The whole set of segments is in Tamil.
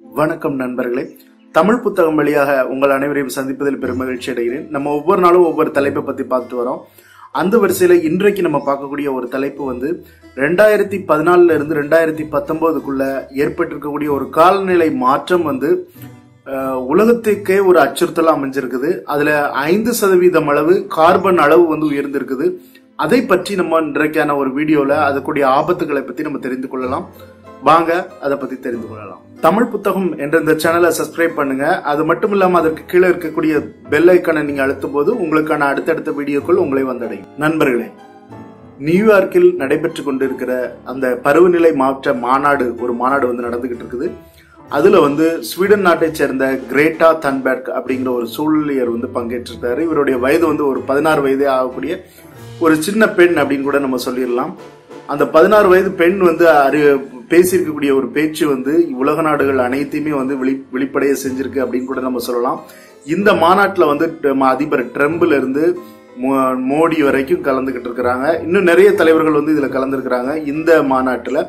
வணக்கம் நண்பர்களே. தமிழ் புத்தகம் வழியாக உங்கள் அனைவரையும் சந்திப்பதில் பெரும் மகிழ்ச்சி அடைகிறேன். நம்ம ஒவ்வொரு நாளும் ஒவ்வொரு தலைப்பை பத்தி பார்த்துட்டு வரோம். அந்த வரிசையில இன்றைக்கு நம்ம பார்க்கக்கூடிய ஒரு தலைப்பு வந்து ரெண்டாயிரத்தி பதினாலுல இருந்து ரெண்டாயிரத்தி பத்தொன்பதுக்குள்ள ஏற்பட்டிருக்கக்கூடிய ஒரு காலநிலை மாற்றம் வந்து உலகத்துக்கே ஒரு அச்சுறுத்தலாக அமைஞ்சிருக்குது. அதுல ஐந்து சதவீதம் அளவு கார்பன் அளவு வந்து உயர்ந்திருக்குது. அதை பற்றி நம்ம இன்றைக்கான ஒரு வீடியோல அதுக்குடைய ஆபத்துகளை பத்தி நம்ம தெரிந்து கொள்ளலாம். வாங்க அதை பத்தி தெரிந்து கொள்ளலாம். தமிழ் புத்தகம் என்ற இந்த சேனலை சப்ஸ்கிரைப் பண்ணுங்க. அது மட்டும் இல்லாம அதற்கு கீழே இருக்கக்கூடிய பெல் ஐக்கனை நீங்க அழுத்தும் போது உங்களுக்கான அடுத்தடுத்த வீடியோக்கள் உங்களை வந்தடையும். நண்பர்களே நியூயார்க்கில் நடைபெற்று கொண்டிருக்கிற அந்த பருவநிலை மாற்ற மாநாடு ஒரு மாநாடு வந்து நடந்துகிட்டு இருக்குது. அதுல வந்து ஸ்வீடன் நாட்டை சேர்ந்த கிரேட்டா தன்பேர்க் அப்படிங்கிற ஒரு சூழலியர் வந்து பங்கேற்றிருக்காரு. இவருடைய வயது வந்து ஒரு பதினாறு வயதே ஆகக்கூடிய ஒரு சின்ன பெண் அப்படின்னு கூட நம்ம சொல்லிடலாம். அந்த பதினாறு வயது பெண் வந்து அறி பேசியிருக்கக்கூடிய ஒரு பேச்சு வந்து உலக நாடுகள் அனைத்தையுமே வந்து வெளி வெளிப்படைய செஞ்சிருக்கு அப்படின்னு கூட நம்ம சொல்லலாம். இந்த மாநாட்டில் வந்து அதிபர் ட்ரம்ப்ல இருந்து மோடி வரைக்கும் கலந்துகிட்டு இருக்கிறாங்க. இன்னும் நிறைய தலைவர்கள் வந்து இதில் கலந்துருக்கிறாங்க. இந்த மாநாட்டில்.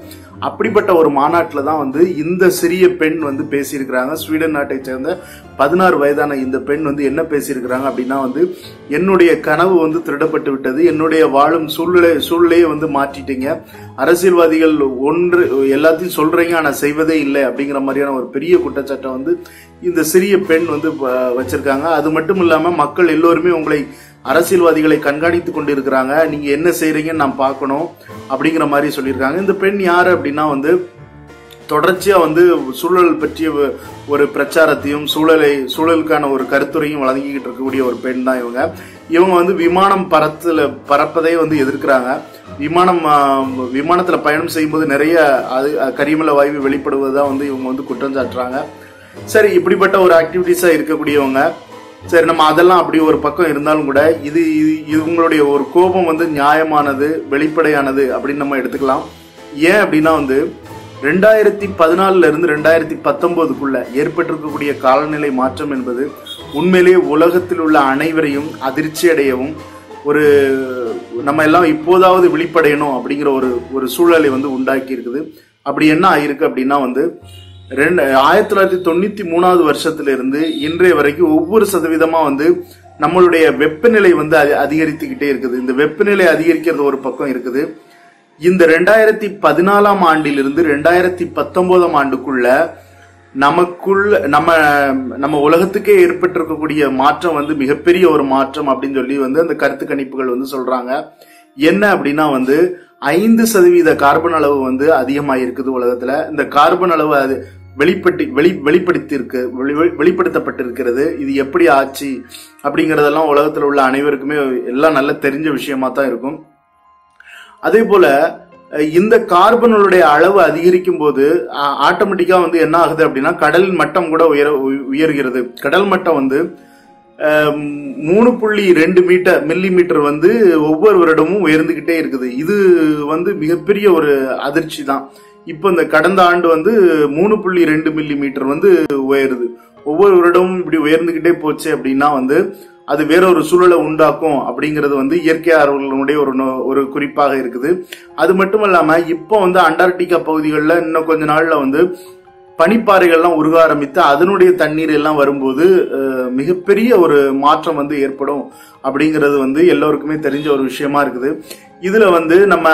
அப்படிப்பட்ட ஒரு மாநாட்டில் தான் வந்து இந்த சிறிய பெண் வந்து பேசியிருக்கிறாங்க. ஸ்வீடன் நாட்டை சேர்ந்த பதினாறு வயதான இந்த பெண் வந்து என்ன பேசியிருக்கிறாங்க அப்படின்னா வந்து என்னுடைய கனவு வந்து திருடப்பட்டு விட்டது. என்னுடைய வாழும் சூழ்நிலை சூழ்நிலையை வந்து மாற்றிட்டீங்க. அரசியல்வாதிகள் ஒன்று எல்லாத்தையும் சொல்றீங்க ஆனால் செய்வதே இல்லை அப்படிங்கிற மாதிரியான ஒரு பெரிய குற்றச்சாட்டை வந்து இந்த சிறிய பெண் வந்து வச்சிருக்காங்க. அது மட்டும் இல்லாமல் மக்கள் எல்லோருமே உங்களை அரசியல்வாதிகளை கண்காணித்து கொண்டு இருக்கிறாங்க நீங்க என்ன செய்யறீங்கன்னு நான் பார்க்கணும் அப்படிங்கிற மாதிரி சொல்லியிருக்காங்க. இந்த பெண் யாரு அப்படின்னா வந்து தொடர்ச்சியா வந்து சூழல் பற்றிய ஒரு பிரச்சாரத்தையும் சூழலை சூழலுக்கான ஒரு கருத்துரையும் வழங்கிக்கிட்டு இருக்கக்கூடிய ஒரு பெண் தான் இவங்க. இவங்க வந்து விமானம் பறத்துல பறப்பதை வந்து எதிர்க்கிறாங்க. விமானம் விமானத்துல பயணம் செய்யும்போது நிறைய அது கரிமல வெளிப்படுவது தான் வந்து இவங்க வந்து குற்றம் சாட்டுறாங்க. சரி இப்படிப்பட்ட ஒரு ஆக்டிவிட்டிஸா இருக்கக்கூடியவங்க சரி நம்ம அதெல்லாம் அப்படி ஒரு பக்கம் இருந்தாலும் கூட இது இது இவங்களுடைய ஒரு கோபம் வந்து நியாயமானது வெளிப்படையானது அப்படின்னு நம்ம எடுத்துக்கலாம். ஏன் அப்படின்னா வந்து ரெண்டாயிரத்தி பதினாலுல இருந்து ரெண்டாயிரத்தி பத்தொன்பதுக்குள்ள ஏற்பட்டிருக்கக்கூடிய காலநிலை மாற்றம் என்பது உண்மையிலேயே உலகத்தில் உள்ள அனைவரையும் அதிர்ச்சி அடையவும் ஒரு நம்ம எல்லாம் இப்போதாவது விழிப்படையணும் அப்படிங்கிற ஒரு ஒரு சூழலை வந்து உண்டாக்கி இருக்குது அப்படி என்ன ஆயிருக்கு அப்படின்னா வந்து ரெண்டு ஆயிரத்தி தொள்ளாயிரத்தி தொண்ணூத்தி மூணாவது வருஷத்திலிருந்து இன்றைய வரைக்கும் ஒவ்வொரு சதவீதமா வந்து நம்மளுடைய வெப்பநிலை வந்து அதி- அதிகரித்துக்கிட்டே இருக்குது. இந்த வெப்பநிலை அதிகரிக்கிறது ஒரு பக்கம் இருக்குது. இந்த ரெண்டாயிரத்தி பதினாலாம் ஆண்டிலிருந்து ரெண்டாயிரத்தி பத்தொன்பதாம் ஆண்டுக்குள்ள நமக்குள்ள நம்ம நம்ம உலகத்துக்கே ஏற்பட்டிருக்கக்கூடிய மாற்றம் வந்து மிகப்பெரிய ஒரு மாற்றம் அப்படின்னு சொல்லி வந்து அந்த கருத்து கணிப்புகள் வந்து சொல்றாங்க. என்ன அப்படின்னா வந்து ஐந்து சதவீத கார்பன் அளவு வந்து அதிகமாக இருக்குது உலகத்துல. இந்த கார்பன் அளவு அது வெளிப்பட்டு வெளி வெளிப்படுத்தியிருக்கு வெளி- வெளிப்படுத்தப்பட்டிருக்கிறது. இது எப்படி ஆச்சு அப்படிங்கறதெல்லாம் உலகத்துல உள்ள அனைவருக்குமே எல்லாம் நல்லா தெரிஞ்ச விஷயமா தான் இருக்கும். அதே போல இந்த கார்பனுடைய அளவு அதிகரிக்கும் போது ஆட்டோமேட்டிக்கா வந்து என்ன ஆகுது அப்படின்னா கடல் மட்டம் கூட உயர உயர்கிறது. கடல் மட்டம் வந்து மூணு புள்ளி ரெண்டு மீட்டர் மில்லி மீட்டர் வந்து ஒவ்வொரு வருடமும் உயர்ந்துகிட்டே இருக்குது. இது வந்து மிகப்பெரிய ஒரு அதிர்ச்சி தான். இப்போ இந்த கடந்த ஆண்டு வந்து மூணு புள்ளி ரெண்டு மில்லி மீட்டர் வந்து உயருது. ஒவ்வொரு வருடமும் இப்படி உயர்ந்துகிட்டே போச்சு அப்படின்னா வந்து அது வேற ஒரு சூழலை உண்டாக்கும் அப்படிங்கிறது வந்து இயற்கை ஆர்வலர்களுடைய ஒரு நோ- ஒரு குறிப்பாக இருக்குது. அது மட்டும் இல்லாம இப்போ வந்து அண்டார்டிகா பகுதிகளில் இன்னும் கொஞ்ச நாள்ல வந்து பனிப்பாறைகள்லாம் உருக ஆரம்பித்து அதனுடைய தண்ணீர் எல்லாம் வரும்போது மிகப்பெரிய ஒரு மாற்றம் வந்து ஏற்படும் அப்படிங்கிறது வந்து எல்லோருக்குமே தெரிஞ்ச ஒரு விஷயமா இருக்குது. இதுல வந்து நம்ம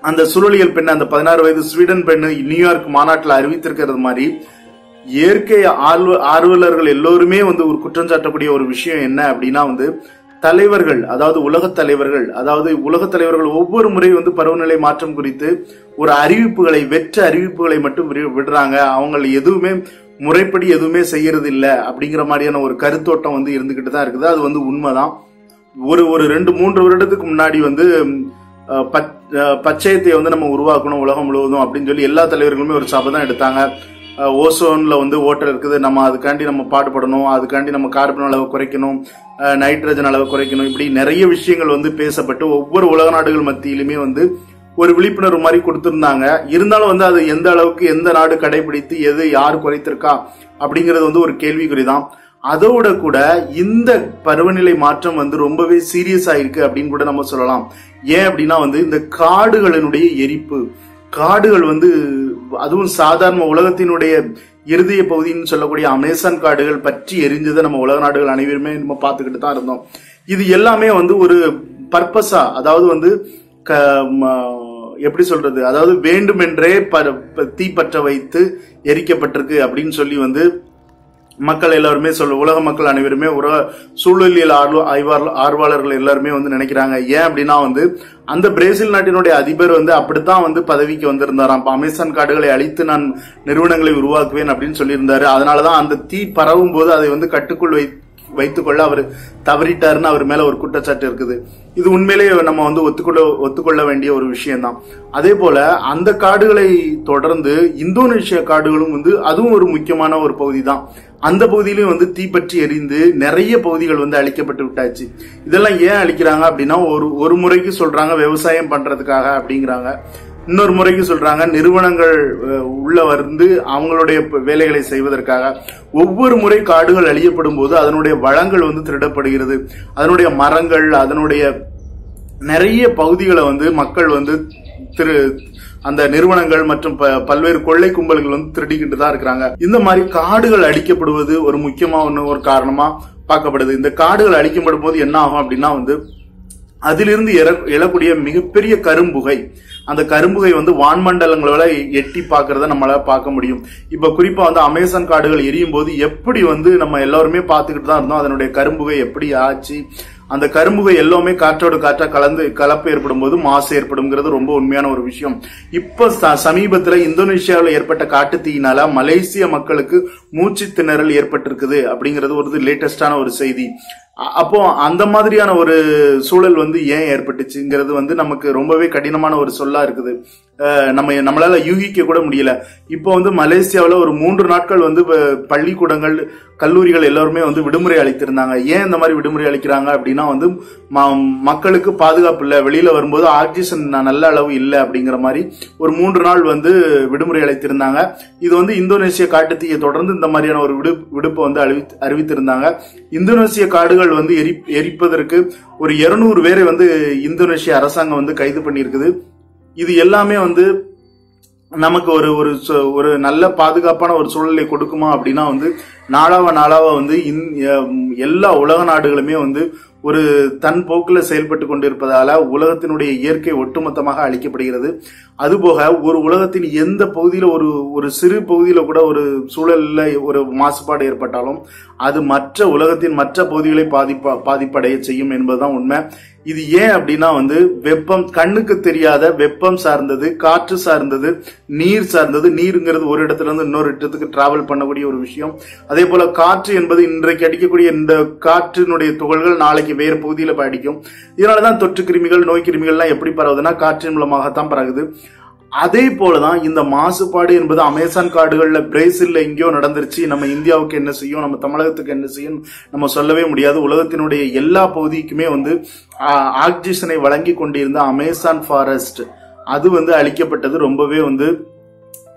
அந்த சுருளியல் பெண் அந்த பதினாறு வயது ஸ்வீடன் பெண்ணு நியூயார்க் மாநாட்டில் அறிவித்திருக்கிறது மாதிரி இயற்கை ஆர்வ ஆர்வலர்கள் எல்லோருமே வந்து ஒரு குற்றம் சாட்டக்கூடிய ஒரு விஷயம் என்ன அப்படின்னா வந்து தலைவர்கள் அதாவது உலகத் தலைவர்கள் அதாவது உலகத் தலைவர்கள் ஒவ்வொரு முறையும் வந்து பருவநிலை மாற்றம் குறித்து ஒரு அறிவிப்புகளை வெற்ற அறிவிப்புகளை மட்டும் விடு- விடுறாங்க. அவங்க எதுவுமே முறைப்படி எதுவுமே செய்யறது இல்ல அப்படிங்கிற மாதிரியான ஒரு கருத்தோட்டம் வந்து இருந்துகிட்டு தான் இருக்குது. அது வந்து உண்மைதான். ஒரு ஒரு ரெண்டு மூன்று வருடத்துக்கு முன்னாடி வந்து பச்- பச்சையத்தை வந்து நம்ம உருவாக்கணும் உலகம் முழுவதும் அப்படின்னு சொல்லி எல்லா தலைவர்களுமே ஒரு சபதம் எடுத்தாங்க. ஓசோன்ல வந்து ஓட்டல் இருக்குது. நம்ம அதுக்காண்டி நம்ம பாடுபடணும் அதுக்காண்டி நம்ம கார்பன் அளவை குறைக்கணும். நைட்ரஜன் அளவை குறைக்கணும். இப்படி நிறைய விஷயங்கள் வந்து பேசப்பட்டு ஒவ்வொரு உலக நாடுகள் மத்தியிலுமே வந்து ஒரு விழிப்புணர்வு மாதிரி கொடுத்துருந்தாங்க. இருந்தாலும் வந்து அது எந்த அளவுக்கு எந்த நாடு கடைபிடித்து எது யார் குறைத்திருக்கா அப்படிங்கிறது வந்து ஒரு கேள்விக்குறிதான். அதோட கூட இந்த பருவநிலை மாற்றம் வந்து ரொம்பவே சீரியஸ் ஆயிருக்கு அப்படின்னு கூட நம்ம சொல்லலாம். ஏன் அப்படின்னா வந்து இந்த காடுகளினுடைய எரிப்பு. காடுகள் வந்து அதுவும் சாதாரண உலகத்தினுடைய இறுதிய பகுதின்னு சொல்லக்கூடிய அமேசான் காடுகள் பற்றி எரிஞ்சதை நம்ம உலக நாடுகள் அனைவருமே நம்ம பார்த்துக்கிட்டு தான் இருந்தோம். இது எல்லாமே வந்து ஒரு பர்பஸா அதாவது வந்து க- ம- எப்படி சொல்றது? அதாவது வேண்டுமென்றே ப- தீப்பற்ற வைத்து எரிக்கப்பட்டிருக்கு அப்படின்னு சொல்லி வந்து மக்கள் எல்லாருமே சொல்ல உலக மக்கள் அனைவருமே உலக சூழலியல் ஆர்வ ஆய்வாளர் ஆர்வலர்கள் எல்லாருமே வந்து நினைக்கிறாங்க. ஏன் அப்படின்னா வந்து அந்த பிரேசில் நாட்டினுடைய அதிபர் வந்து அப்படித்தான் வந்து பதவிக்கு வந்திருந்தாராம். அமேசான் காடுகளை அழித்து நான் நிறுவனங்களை உருவாக்குவேன் அப்படின்னு சொல்லியிருந்தாரு. அதனாலதான் அந்த தீ பரவும் போது அதை வந்து கட்டுக்குள் வை வைத்துக்கொள்ள அவர் தவறிட்டாருன்னு அவர் மேல ஒரு குற்றச்சாட்டு இருக்குது. இது உண்மையிலேயே நம்ம வந்து ஒத்துக்கொள்ள ஒத்துக்கொள்ள வேண்டிய ஒரு விஷயம்தான். அதே போல அந்த காடுகளை தொடர்ந்து இந்தோனேஷிய காடுகளும் வந்து அதுவும் ஒரு முக்கியமான ஒரு பகுதி தான் அந்த பகுதியிலும் வந்து தீப்பற்றி எரிந்து நிறைய பகுதிகள் வந்து அழிக்கப்பட்டு விட்டாச்சு. இதெல்லாம் ஏன் அழிக்கிறாங்க அப்படின்னா ஒரு ஒரு முறைக்கு சொல்றாங்க விவசாயம் பண்றதுக்காக அப்படிங்கிறாங்க. இன்னொரு முறைக்கு சொல்றாங்க நிறுவனங்கள் உள்ள வந்து அவங்களுடைய வேலைகளை செய்வதற்காக. ஒவ்வொரு முறை காடுகள் அழியப்படும் போது அதனுடைய வளங்கள் வந்து திருடப்படுகிறது. அதனுடைய மரங்கள் அதனுடைய நிறைய பகுதிகளை வந்து மக்கள் வந்து திரு அந்த நிறுவனங்கள் மற்றும் ப- பல்வேறு கொள்ளை கும்பல்கள் வந்து திருடிக்கிட்டு தான் இருக்கிறாங்க. இந்த மாதிரி காடுகள் அழிக்கப்படுவது ஒரு முக்கியமா ஒன்று ஒரு காரணமா பார்க்கப்படுது. இந்த காடுகள் அழிக்கப்படும் போது என்ன ஆகும் அப்படின்னா வந்து அதிலிருந்து எழக்கூடிய மிகப்பெரிய கரும்புகை அந்த கரும்புகை வந்து வான்மண்டலங்களோட எட்டி பார்க்கறத நம்மளால பார்க்க முடியும். இப்ப குறிப்பா வந்து அமேசான் காடுகள் எரியும் போது எப்படி வந்து நம்ம எல்லாருமே பார்த்துக்கிட்டு தான் இருந்தோம். அதனுடைய கரும்புகை எப்படி ஆச்சு? அந்த கரும்புகை எல்லாமே காற்றோடு காற்றா கலந்து கலப்பு ஏற்படும் போது மாசு ஏற்படும்ங்கிறது ரொம்ப உண்மையான ஒரு விஷயம். இப்ப ச- சமீபத்துல இந்தோனேஷியாவில் ஏற்பட்ட காட்டுத்தீயினால மலேசிய மக்களுக்கு மூச்சு திணறல் ஏற்பட்டிருக்குது அப்படிங்கிறது ஒரு லேட்டஸ்டான ஒரு செய்தி. அப்போ அந்த மாதிரியான ஒரு சூழல் வந்து ஏன் ஏற்பட்டுச்சுங்கிறது வந்து நமக்கு ரொம்பவே கடினமான ஒரு சொல்லா இருக்குது. நம்ம நம்மளால யூகிக்க கூட முடியல. இப்போ வந்து மலேசியாவில் ஒரு மூன்று நாட்கள் வந்து பள்ளிக்கூடங்கள் கல்லூரிகள் எல்லாருமே வந்து விடுமுறை அளித்திருந்தாங்க. ஏன் இந்த மாதிரி விடுமுறை அளிக்கிறாங்க அப்படின்னா வந்து மக்களுக்கு பாதுகாப்பு இல்லை. வெளியில வரும்போது ஆக்சிஜன் நல்ல அளவு இல்லை அப்படிங்கிற மாதிரி ஒரு மூன்று நாள் வந்து விடுமுறை அளித்திருந்தாங்க. இது வந்து இந்தோனேசிய காட்டுத்தீயை தொடர்ந்து இந்த மாதிரியான ஒரு விடு விடுப்பை வந்து அறிவித்து அறிவித்திருந்தாங்க. இந்தோனேசிய காடுகள் வந்து எரி எரிப்பதற்கு ஒரு இருநூறு பேரை வந்து இந்தோனேஷிய அரசாங்கம் வந்து கைது பண்ணியிருக்குது. இது எல்லாமே வந்து நமக்கு ஒரு ஒரு சு- ஒரு நல்ல பாதுகாப்பான ஒரு சூழலை கொடுக்குமா அப்படின்னா வந்து நாளாவ நாளாவ வந்து எல்லா உலக நாடுகளுமே வந்து ஒரு தன் போக்குல செயல்பட்டு கொண்டிருப்பதால உலகத்தினுடைய இயற்கை ஒட்டுமொத்தமாக அழிக்கப்படுகிறது. அதுபோக ஒரு உலகத்தின் எந்த பகுதியில ஒரு ஒரு சிறு பகுதியில கூட ஒரு சூழலில் ஒரு மாசுபாடு ஏற்பட்டாலும் அது மற்ற உலகத்தின் மற்ற பகுதிகளை பாதிப்பா பாதிப்படைய செய்யும் என்பதுதான் உண்மை. இது ஏன் அப்படின்னா வந்து வெப்பம் கண்ணுக்கு தெரியாத வெப்பம் சார்ந்தது காற்று சார்ந்தது நீர் சார்ந்தது. நீருங்கிறது ஒரு இடத்துல இருந்து இன்னொரு இடத்துக்கு டிராவல் பண்ணக்கூடிய ஒரு விஷயம். அதே போல காற்று என்பது இன்றைக்கு அடிக்கக்கூடிய இந்த காற்றினுடைய துகள்கள் நாளைக்கு வேறு பகுதியில் அடிக்கும். இதனாலதான் தொற்று கிருமிகள் நோய் கிருமிகள்லாம் எப்படி பரவுதுன்னா காற்றின் மூலமாகத்தான் பரவுது. அதே போலதான் இந்த மாசுபாடு என்பது அமேசான் காடுகள்ல பிரேசில்ல எங்கேயோ நடந்துருச்சு. நம்ம இந்தியாவுக்கு என்ன செய்யும்? நம்ம தமிழகத்துக்கு என்ன செய்யும்? நம்ம சொல்லவே முடியாது. உலகத்தினுடைய எல்லா பகுதிக்குமே வந்து ஆக்சிஜனை வழங்கி கொண்டிருந்த அமேசான் ஃபாரஸ்ட் அது வந்து அழிக்கப்பட்டது. ரொம்பவே வந்து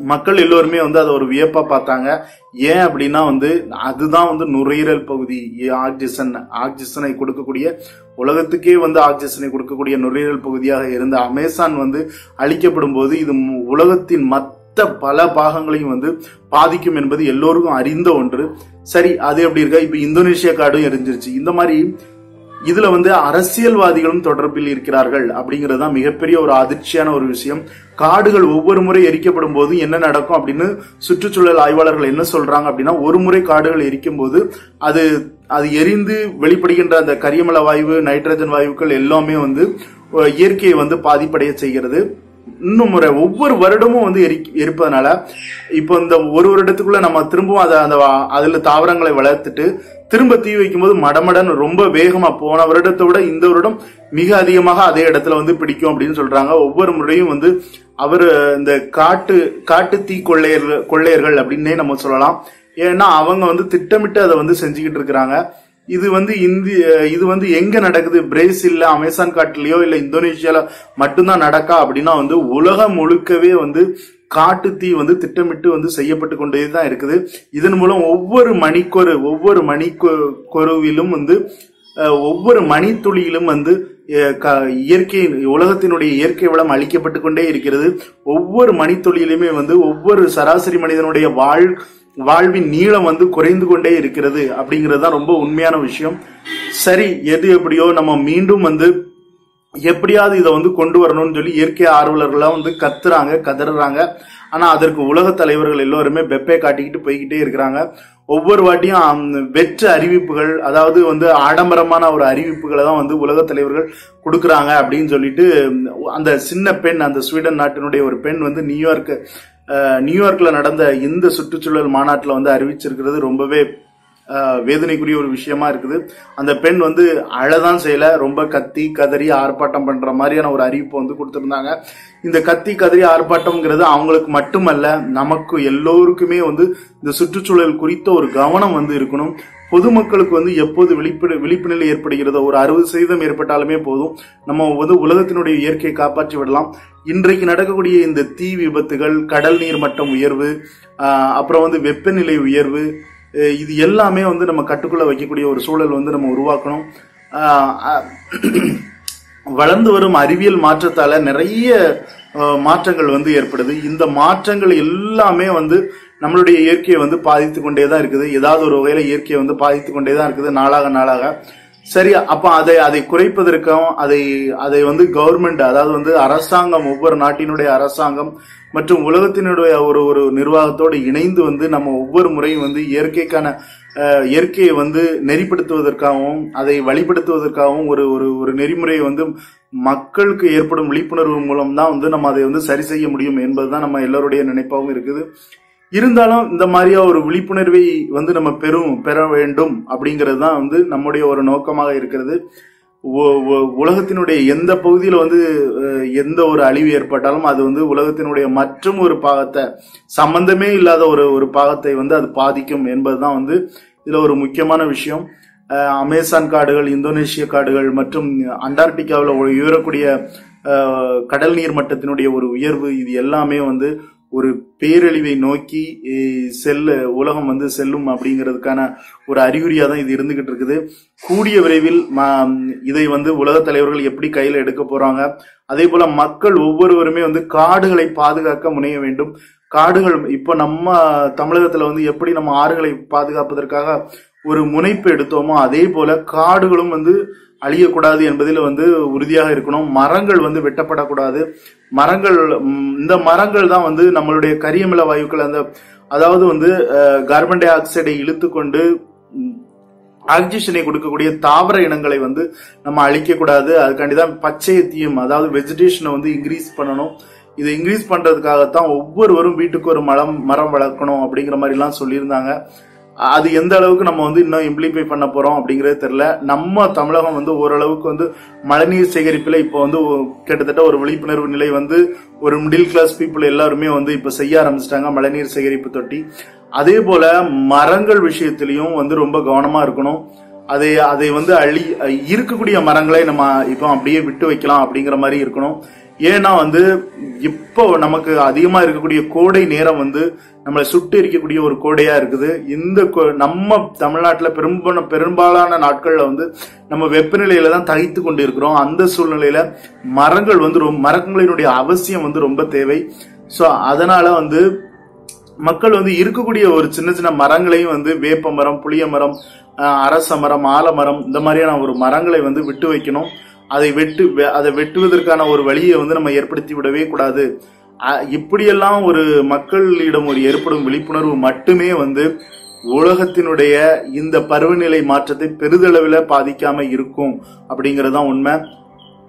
மக்கள் எல்லோருமே வந்து அதை ஒரு வியப்பா பார்த்தாங்க. ஏன் அப்படின்னா வந்து அதுதான் வந்து நுரையீரல் பகுதி. ஆக்சிஜன் ஆக்சிஜனை கொடுக்கக்கூடிய உலகத்துக்கே வந்து ஆக்சிஜனை கொடுக்கக்கூடிய நுரையீரல் பகுதியாக இருந்த அமேசான் வந்து அழிக்கப்படும் போது இது உலகத்தின் மற்ற பல பாகங்களையும் வந்து பாதிக்கும் என்பது எல்லோருக்கும் அறிந்த ஒன்று. சரி அது எப்படி இருக்கா? இப்ப இந்தோனேஷியா காடும் எரிஞ்சிருச்சு. இந்த மாதிரி இதுல வந்து அரசியல்வாதிகளும் தொடர்பில் இருக்கிறார்கள் அப்படிங்கிறது தான் மிகப்பெரிய ஒரு அதிர்ச்சியான ஒரு விஷயம். காடுகள் ஒவ்வொரு முறை எரிக்கப்படும் போது என்ன நடக்கும் அப்படின்னு சுற்றுச்சூழல் ஆய்வாளர்கள் என்ன சொல்றாங்க அப்படின்னா ஒரு முறை காடுகள் எரிக்கும் போது அது அது எரிந்து வெளிப்படுகின்ற அந்த கரியமல வாயு நைட்ரஜன் வாயுக்கள் எல்லாமே வந்து இயற்கையை வந்து பாதிப்படைய செய்கிறது. இன்னும் முறை ஒவ்வொரு வருடமும் வந்து எரி எரிப்பதனால இப்போ இந்த ஒரு வருடத்துக்குள்ள நம்ம திரும்பவும் அதை அந்த வா- தாவரங்களை வளர்த்துட்டு திரும்ப தீ வைக்கும்போது மடமடன் ரொம்ப வேகமாக போன வருடத்தை விட இந்த வருடம் மிக அதிகமாக அதே இடத்துல வந்து பிடிக்கும் அப்படின்னு சொல்றாங்க. ஒவ்வொரு முறையும் வந்து அவர் இந்த காட்டு காட்டு தீ கொள்ளையர்கள் கொள்ளையர்கள் அப்படின்னே நம்ம சொல்லலாம். ஏன்னா அவங்க வந்து திட்டமிட்டு அதை வந்து செஞ்சுக்கிட்டு இருக்கிறாங்க. இது வந்து இந்திய இது வந்து எங்க நடக்குது? பிரேசில்ல அமேசான் காட்டுலயோ இல்ல இந்தோனேஷியால மட்டும்தான் நடக்கா? அப்படின்னா வந்து உலகம் முழுக்கவே வந்து காட்டு தீ வந்து திட்டமிட்டு வந்து செய்யப்பட்டு கொண்டே தான் இருக்குது. இதன் மூலம் ஒவ்வொரு மணிக்கொரு ஒவ்வொரு மணிக்கொருவிலும் வந்து ஒவ்வொரு மணித்துளியிலும் வந்து க- இயற்கை உலகத்தினுடைய இயற்கை வளம் அழிக்கப்பட்டு கொண்டே இருக்கிறது. ஒவ்வொரு மணித்துளியிலுமே வந்து ஒவ்வொரு சராசரி மனிதனுடைய வாழ் வாழ்வின் நீளம் வந்து குறைந்து கொண்டே இருக்கிறது அப்படிங்கிறது தான் ரொம்ப உண்மையான விஷயம். சரி எது எப்படியோ நம்ம மீண்டும் வந்து எப்படியாவது இதை வந்து கொண்டு வரணும்னு சொல்லி இயற்கை ஆர்வலர்கள்லாம் வந்து கத்துறாங்க கதறாங்க. ஆனால் அதற்கு உலக தலைவர்கள் எல்லோருமே வெப்பை காட்டிக்கிட்டு போய்கிட்டே இருக்கிறாங்க. ஒவ்வொரு வாட்டியும் வெற்ற வெற்று அறிவிப்புகள் அதாவது வந்து ஆடம்பரமான ஒரு அறிவிப்புகளை தான் வந்து உலக தலைவர்கள் கொடுக்குறாங்க அப்படின்னு சொல்லிட்டு அந்த சின்ன பெண் அந்த ஸ்வீடன் நாட்டினுடைய ஒரு பெண் வந்து நியூயார்க் நியூயார்க்கில் நடந்த இந்த சுற்றுச்சூழல் மாநாட்டில் வந்து அறிவிச்சிருக்கிறது ரொம்பவே வேதனைக்குரிய ஒரு விஷயமா இருக்குது. அந்த பெண் வந்து அழதான் செய்யல. ரொம்ப கத்தி கதறி ஆர்ப்பாட்டம் பண்ற மாதிரியான ஒரு அறிவிப்பு வந்து கொடுத்துருந்தாங்க. இந்த கத்தி கதறி ஆர்ப்பாட்டம்ங்கிறது அவங்களுக்கு மட்டுமல்ல நமக்கு எல்லோருக்குமே வந்து இந்த சுற்றுச்சூழல் குறித்த ஒரு கவனம் வந்து இருக்கணும். பொதுமக்களுக்கு வந்து எப்போது விழிப்பு விழிப்பு நிலை ஏற்படுகிறதோ ஒரு அறுபது சதவீதம் ஏற்பட்டாலுமே போதும். நம்ம வந்து உலகத்தினுடைய இயற்கையை காப்பாற்றி விடலாம். இன்றைக்கு நடக்கக்கூடிய இந்த தீ விபத்துகள் கடல் நீர் மட்டம் உயர்வு அப்புறம் வந்து வெப்பநிலை உயர்வு இது எல்லாமே வந்து நம்ம கட்டுக்குள்ள வைக்கக்கூடிய ஒரு சூழல் வந்து நம்ம உருவாக்கணும். வளர்ந்து வரும் அறிவியல் மாற்றத்தால நிறைய மாற்றங்கள் வந்து ஏற்படுது. இந்த மாற்றங்கள் எல்லாமே வந்து நம்மளுடைய இயற்கையை வந்து பாதித்து கொண்டே தான் இருக்குது. ஏதாவது ஒரு வகையில் இயற்கையை வந்து பாதித்து கொண்டே தான் இருக்குது நாளாக நாளாக. சரி அப்போ அதை அதை குறைப்பதற்கும் அதை அதை வந்து கவர்மெண்ட் அதாவது வந்து அரசாங்கம் ஒவ்வொரு நாட்டினுடைய அரசாங்கம் மற்றும் உலகத்தினுடைய ஒரு ஒரு நிர்வாகத்தோடு இணைந்து வந்து நம்ம ஒவ்வொரு முறையும் வந்து இயற்கைக்கான இயற்கையை வந்து நெறிப்படுத்துவதற்காகவும் அதை வழிபடுத்துவதற்காகவும் ஒரு ஒரு ஒரு நெறிமுறையை வந்து மக்களுக்கு ஏற்படும் விழிப்புணர்வு மூலம் தான் வந்து நம்ம அதை வந்து சரி செய்ய முடியும் என்பதுதான் நம்ம எல்லோருடைய நினைப்பாகவும் இருக்குது. இருந்தாலும் இந்த மாதிரியா ஒரு விழிப்புணர்வை வந்து நம்ம பெறும் பெற வேண்டும் அப்படிங்கிறது தான் வந்து நம்முடைய ஒரு நோக்கமாக இருக்கிறது. உலகத்தினுடைய எந்த பகுதியில் வந்து எந்த ஒரு அழிவு ஏற்பட்டாலும் அது வந்து உலகத்தினுடைய மற்றும் ஒரு பாகத்தை சம்பந்தமே இல்லாத ஒரு ஒரு பாகத்தை வந்து அது பாதிக்கும் என்பதுதான் வந்து இதில் ஒரு முக்கியமான விஷயம். அமேசான் காடுகள் இந்தோனேஷிய காடுகள் மற்றும் அண்டார்டிகாவில் உயரக்கூடிய கடல் நீர் மட்டத்தினுடைய ஒரு உயர்வு இது எல்லாமே வந்து ஒரு பேரழிவை நோக்கி செல்ல உலகம் வந்து செல்லும் அப்படிங்கிறதுக்கான ஒரு அறிகுறியாக தான் இது இருந்துகிட்டு இருக்குது. கூடிய விரைவில் ம- இதை வந்து உலக தலைவர்கள் எப்படி கையில் எடுக்க போறாங்க? அதே போல மக்கள் ஒவ்வொருவருமே வந்து காடுகளை பாதுகாக்க முனைய வேண்டும். காடுகள் இப்போ நம்ம தமிழகத்துல வந்து எப்படி நம்ம ஆறுகளை பாதுகாப்பதற்காக ஒரு முனைப்பு எடுத்தோமோ அதே போல காடுகளும் வந்து அழியக்கூடாது என்பதில் வந்து உறுதியாக இருக்கணும். மரங்கள் வந்து வெட்டப்படக்கூடாது. மரங்கள் இந்த மரங்கள் தான் வந்து நம்மளுடைய கரியமில வாயுக்கள் அந்த அதாவது வந்து கார்பன் டை ஆக்சைடை இழுத்து கொண்டு ஆக்சிஜனை கொடுக்கக்கூடிய தாவர இனங்களை வந்து நம்ம அழிக்கக்கூடாது. அதுக்காண்டி தான் பச்சையத்தையும் அதாவது வெஜிடேஷனை வந்து இன்க்ரீஸ் பண்ணணும். இதை இன்க்ரீஸ் பண்றதுக்காகத்தான் ஒவ்வொருவரும் வீட்டுக்கு ஒரு மரம் மரம் வளர்க்கணும் அப்படிங்கிற மாதிரிலாம் சொல்லியிருந்தாங்க. அது எந்த அளவுக்கு நம்ம வந்து இன்னும் இம்ப்ளிஃபை பண்ண போறோம் அப்படிங்கறது தெரியல. நம்ம தமிழகம் வந்து ஓரளவுக்கு வந்து மழைநீர் சேகரிப்புல இப்போ வந்து கிட்டத்தட்ட ஒரு விழிப்புணர்வு நிலை வந்து ஒரு மிடில் கிளாஸ் பீப்புள் எல்லாருமே வந்து இப்ப செய்ய ஆரம்பிச்சிட்டாங்க மழைநீர் சேகரிப்பு தொட்டி. அதே போல மரங்கள் விஷயத்திலையும் வந்து ரொம்ப கவனமா இருக்கணும். அதை அதை வந்து அழி இருக்கக்கூடிய மரங்களை நம்ம இப்போ அப்படியே விட்டு வைக்கலாம் அப்படிங்கிற மாதிரி இருக்கணும். ஏன்னா வந்து இப்போ நமக்கு அதிகமா இருக்கக்கூடிய கோடை நேரம் வந்து நம்மளை சுட்டு இருக்கக்கூடிய ஒரு கோடையா இருக்குது. இந்த கோ- நம்ம தமிழ்நாட்டில் பெரும்பாலும் பெரும்பாலான நாட்கள்ல வந்து நம்ம வெப்பநிலையில தான் தகைத்து கொண்டு இருக்கிறோம் அந்த சூழ்நிலையில மரங்கள் வந்து ரொம்ப மரங்களினுடைய அவசியம் வந்து ரொம்ப தேவை. ஸோ அதனால வந்து மக்கள் வந்து இருக்கக்கூடிய ஒரு சின்ன சின்ன மரங்களையும் வந்து வேப்ப மரம் புளிய மரம் அரச மரம் ஆலமரம் இந்த மாதிரியான ஒரு மரங்களை வந்து விட்டு வைக்கணும். அதை வெட்டு வெ- அதை வெட்டுவதற்கான ஒரு வழியை வந்து நம்ம ஏற்படுத்தி விடவே கூடாது. இப்படியெல்லாம் ஒரு மக்களிடம் ஒரு ஏற்படும் விழிப்புணர்வு மட்டுமே வந்து உலகத்தினுடைய இந்த பருவநிலை மாற்றத்தை பெரிதளவில் பாதிக்காம இருக்கும் அப்படிங்கிறது தான் உண்மை.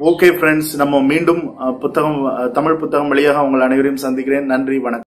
ஓகே ஃப்ரெண்ட்ஸ் நம்ம மீண்டும் புத்தகம் தமிழ் புத்தகம் வழியாக உங்கள் அனைவரையும் சந்திக்கிறேன். நன்றி வணக்கம்.